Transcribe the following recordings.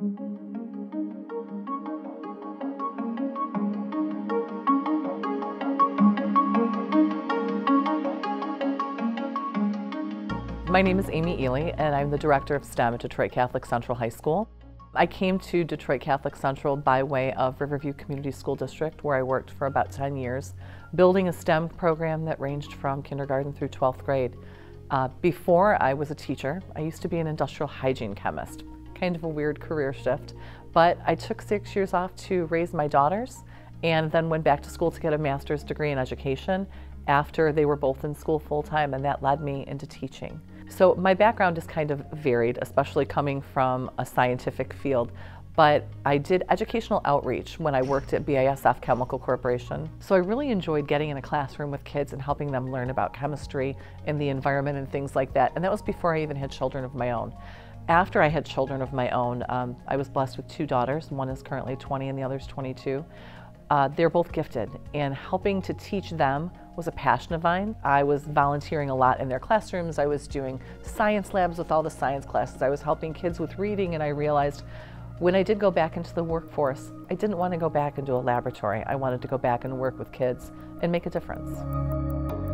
My name is Amy Ely, and I'm the Director of STEM at Detroit Catholic Central High School. I came to Detroit Catholic Central by way of Riverview Community School District, where I worked for about 10 years, building a STEM program that ranged from kindergarten through 12th grade. Uh, before I was a teacher, I used to be an industrial hygiene chemist, kind of a weird career shift, but I took six years off to raise my daughters and then went back to school to get a master's degree in education after they were both in school full time, and that led me into teaching. So my background is kind of varied, especially coming from a scientific field. But I did educational outreach when I worked at BASF Chemical Corporation. So I really enjoyed getting in a classroom with kids and helping them learn about chemistry and the environment and things like that. And that was before I even had children of my own. After I had children of my own, um, I was blessed with two daughters. One is currently 20 and the other is 22. Uh, they're both gifted, and helping to teach them was a passion of mine. I was volunteering a lot in their classrooms. I was doing science labs with all the science classes. I was helping kids with reading, and I realized when I did go back into the workforce, I didn't want to go back into a laboratory. I wanted to go back and work with kids and make a difference.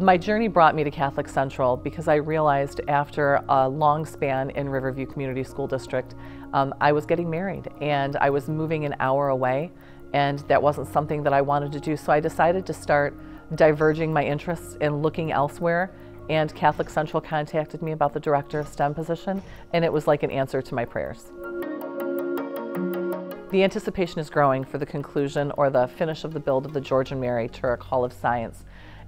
My journey brought me to Catholic Central because I realized after a long span in Riverview Community School District, um, I was getting married and I was moving an hour away and that wasn't something that I wanted to do. So I decided to start diverging my interests and looking elsewhere and Catholic Central contacted me about the Director of STEM position and it was like an answer to my prayers. The anticipation is growing for the conclusion or the finish of the build of the George and Mary Turek Hall of Science.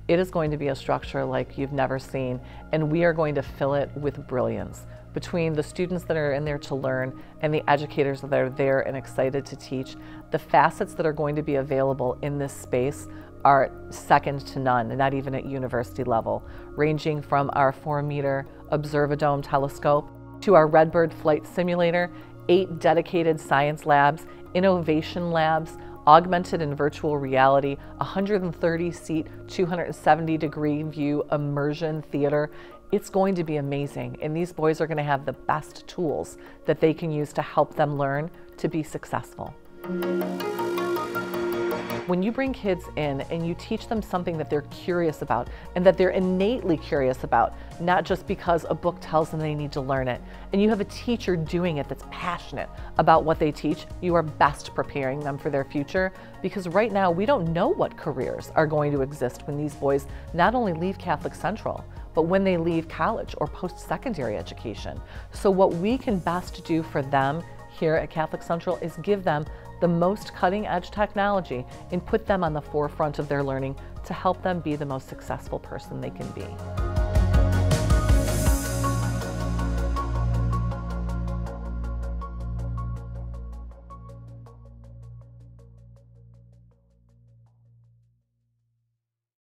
It is going to be a structure like you've never seen, and we are going to fill it with brilliance. Between the students that are in there to learn and the educators that are there and excited to teach, the facets that are going to be available in this space are second to none, not even at university level, ranging from our four meter Observadome telescope to our Redbird flight simulator, eight dedicated science labs, innovation labs, augmented and virtual reality, 130 seat, 270 degree view immersion theater. It's going to be amazing. And these boys are going to have the best tools that they can use to help them learn to be successful. When you bring kids in and you teach them something that they're curious about and that they're innately curious about, not just because a book tells them they need to learn it, and you have a teacher doing it that's passionate about what they teach, you are best preparing them for their future because right now we don't know what careers are going to exist when these boys not only leave Catholic Central, but when they leave college or post-secondary education. So what we can best do for them here at Catholic Central is give them the most cutting edge technology and put them on the forefront of their learning to help them be the most successful person they can be.